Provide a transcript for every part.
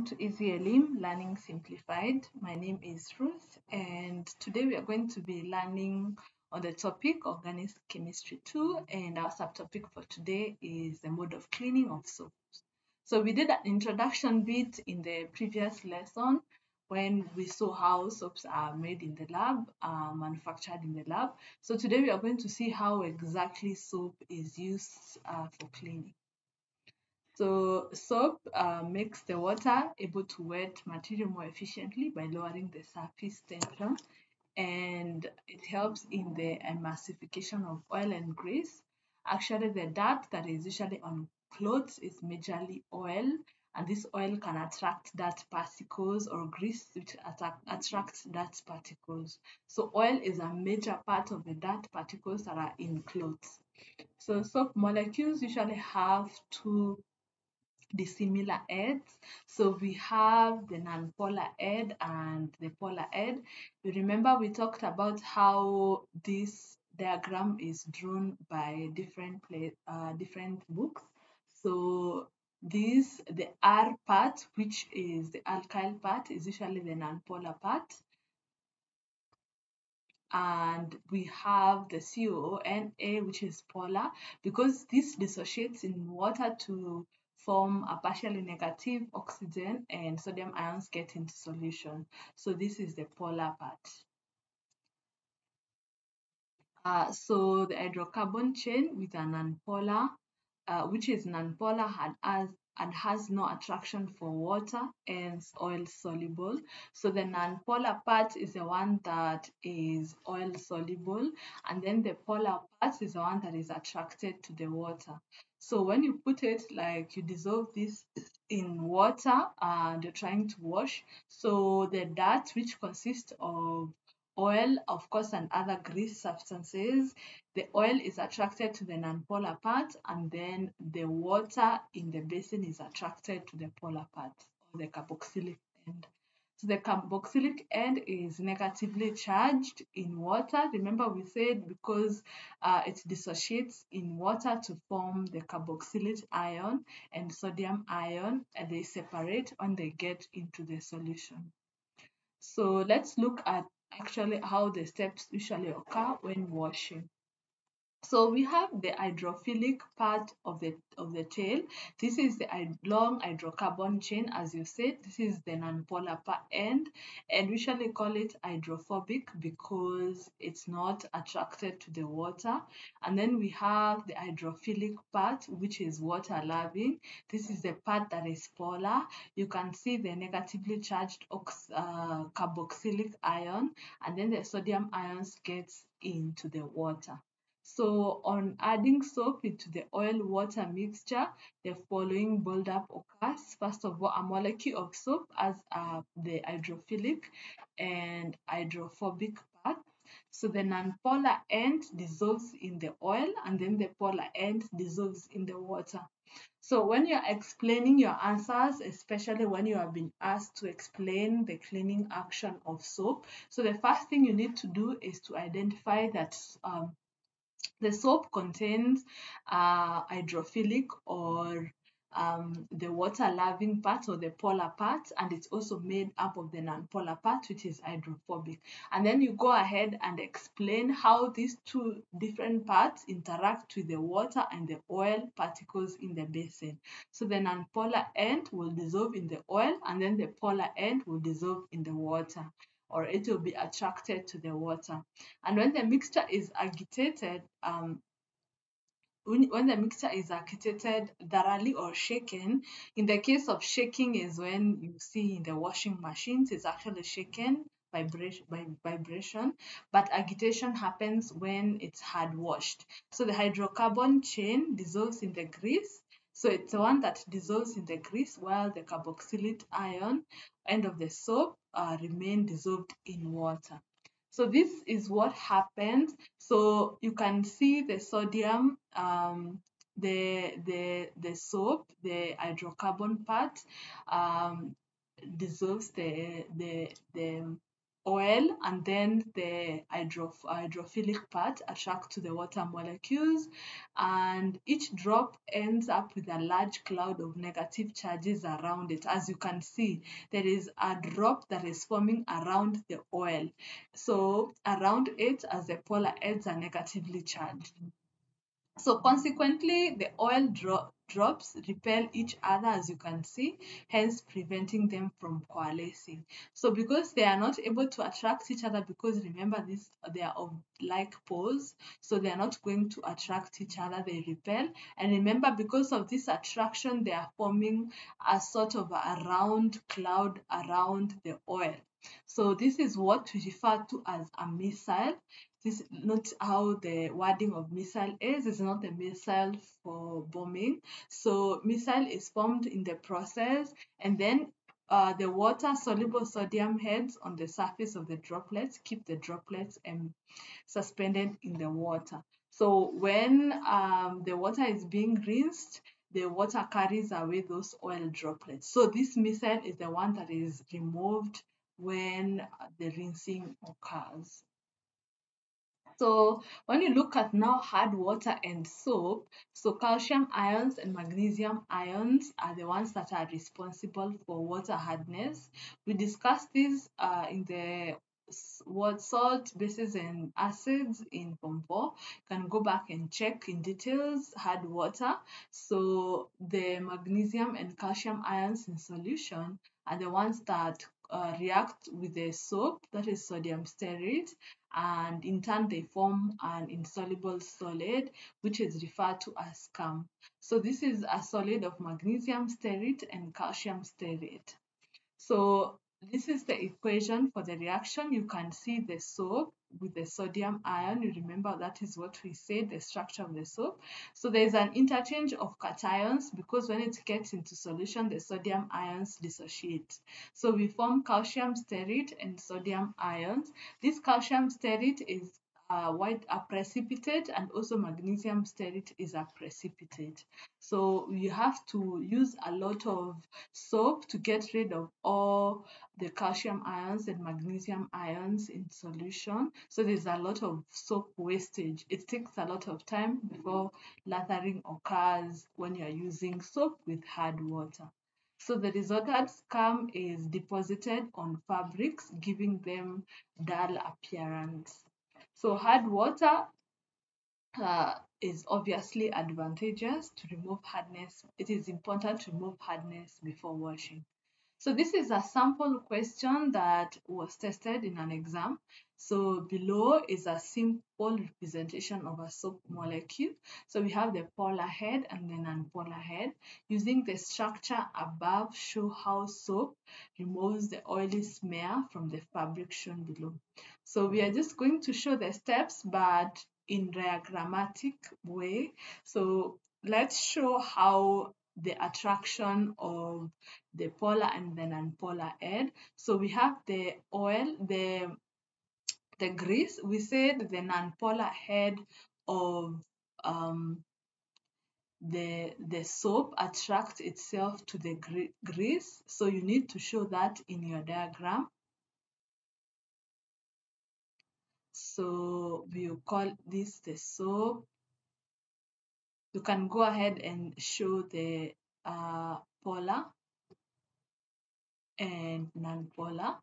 Welcome to EasyElimu Learning Simplified. My name is Ruth, and today we are going to be learning on the topic Organic Chemistry 2, and our subtopic for today is the mode of cleaning of soaps. So we did an introduction bit in the previous lesson when we saw how soaps are made in the lab, uh, manufactured in the lab. So today we are going to see how exactly soap is used uh, for cleaning. So soap uh, makes the water able to wet material more efficiently by lowering the surface tension and it helps in the emulsification of oil and grease. Actually, the dirt that is usually on clothes is majorly oil and this oil can attract dirt particles or grease which attracts dirt particles. So oil is a major part of the dirt particles that are in clothes. So soap molecules usually have two dissimilar ends. So we have the non-polar end and the polar end. You remember we talked about how this diagram is drawn by different play, uh, different books. So this the R part, which is the alkyl part, is usually the non-polar part. And we have the COONA, which is polar, because this dissociates in water to form a partially negative oxygen and sodium ions get into solution. So this is the polar part. Uh, so the hydrocarbon chain with a nonpolar, uh, which is nonpolar had as and has no attraction for water and oil soluble. So the nonpolar part is the one that is oil soluble and then the polar part is the one that is attracted to the water. So when you put it like you dissolve this in water and you're trying to wash, so the dirt which consists of oil, of course, and other grease substances, the oil is attracted to the non-polar part and then the water in the basin is attracted to the polar part or the carboxylic end. So the carboxylic end is negatively charged in water. Remember we said because uh, it dissociates in water to form the carboxylate ion and sodium ion and they separate when they get into the solution. So let's look at actually how the steps usually occur when washing. So we have the hydrophilic part of the of the tail. This is the long hydrocarbon chain, as you said. This is the nonpolar part end, and we usually call it hydrophobic because it's not attracted to the water. And then we have the hydrophilic part, which is water loving. This is the part that is polar. You can see the negatively charged ox uh, carboxylic ion, and then the sodium ions gets into the water. So on adding soap into the oil water mixture, the following buildup occurs. First of all, a molecule of soap has uh, the hydrophilic and hydrophobic part. So the non-polar end dissolves in the oil and then the polar end dissolves in the water. So when you're explaining your answers, especially when you have been asked to explain the cleaning action of soap, so the first thing you need to do is to identify that um, the soap contains uh, hydrophilic or um, the water loving part or the polar part, and it's also made up of the non-polar part, which is hydrophobic. And then you go ahead and explain how these two different parts interact with the water and the oil particles in the basin. So the non-polar end will dissolve in the oil, and then the polar end will dissolve in the water or it will be attracted to the water. And when the mixture is agitated, um, when, the mixture is agitated thoroughly or shaken, in the case of shaking is when you see in the washing machines, it's actually shaken by vibration but agitation happens when it's hard washed so the hydrocarbon chain dissolves in the grease so it's the one that dissolves in the grease while the carboxylate ion end of the soap uh, remain dissolved in water. So this is what happens. So you can see the sodium, um, the the the soap, the hydrocarbon part um, dissolves the the the oil and then the hydroph hydrophilic part attract to the water molecules. And each drop ends up with a large cloud of negative charges around it. As you can see there is a drop that is forming around the oil. So around it as the polar ends are negatively charged. So consequently, the oil dro drops repel each other as you can see, hence preventing them from coalescing. So because they are not able to attract each other because remember this they are of like poles, so they are not going to attract each other, they repel. And remember because of this attraction, they are forming a sort of a round cloud around the oil. So this is what we refer to as a micelle this is not how the wording of missile is. It's not a missile for bombing. So micelle is formed in the process and then uh, the water soluble sodium heads on the surface of the droplets keep the droplets um, suspended in the water. So when um, the water is being rinsed, the water carries away those oil droplets. So this micelle is the one that is removed when the rinsing occurs. So when you look at now hard water and soap, so calcium ions and magnesium ions are the ones that are responsible for water hardness. We discussed this uh, in the what salt, bases, and acids in 4. You can go back and check in details hard water. So the magnesium and calcium ions in solution are the ones that uh, react with the soap, that is sodium stearate, and in turn they form an insoluble solid, which is referred to as scum. So this is a solid of magnesium stearate and calcium stearate. So this is the equation for the reaction. You can see the soap with the sodium ion. You remember that is what we said, the structure of the soap. So there's an interchange of cations because when it gets into solution, the sodium ions dissociate. So we form calcium stearate and sodium ions. This calcium stearate is uh, white a precipitate and also magnesium stearate is a precipitate. So you have to use a lot of soap to get rid of all the calcium ions and magnesium ions in solution. So there's a lot of soap wastage. It takes a lot of time before lathering occurs when you're using soap with hard water. So the resultant scum is deposited on fabrics, giving them dull appearance. So hard water uh, is obviously advantageous to remove hardness. It is important to remove hardness before washing. So this is a sample question that was tested in an exam. So below is a simple representation of a soap molecule. So we have the polar head and then non-polar head. Using the structure above, show how soap removes the oily smear from the fabric shown below. So we are just going to show the steps, but in diagrammatic way. So let's show how the attraction of the polar and the non-polar head. So we have the oil, the the grease. We said the non-polar head of um, the the soap attracts itself to the grease. So you need to show that in your diagram. So we'll call this the soap you can go ahead and show the uh, polar and non-polar.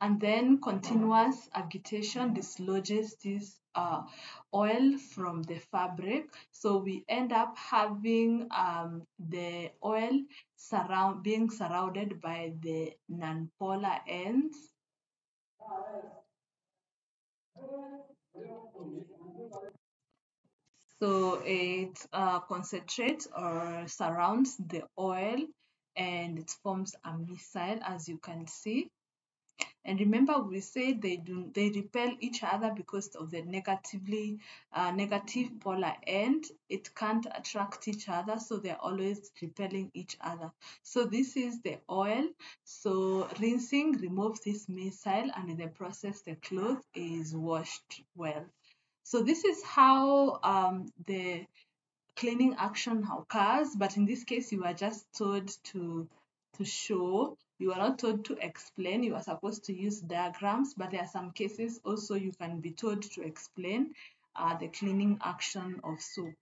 And then continuous agitation dislodges this uh, oil from the fabric. So we end up having um, the oil surround being surrounded by the non-polar ends. So it uh, concentrates or surrounds the oil and it forms a micelle as you can see. And remember we said they do they repel each other because of the negatively uh, negative polar end. It can't attract each other, so they're always repelling each other. So this is the oil. So rinsing removes this micelle and in the process the cloth is washed well. So this is how um, the cleaning action occurs, but in this case, you are just told to to show you are not told to explain, you are supposed to use diagrams, but there are some cases also you can be told to explain uh, the cleaning action of soap.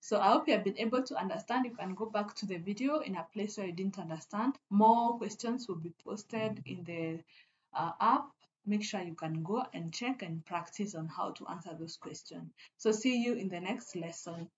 So I hope you have been able to understand. You can go back to the video in a place where you didn't understand. More questions will be posted in the uh, app. Make sure you can go and check and practice on how to answer those questions. So see you in the next lesson.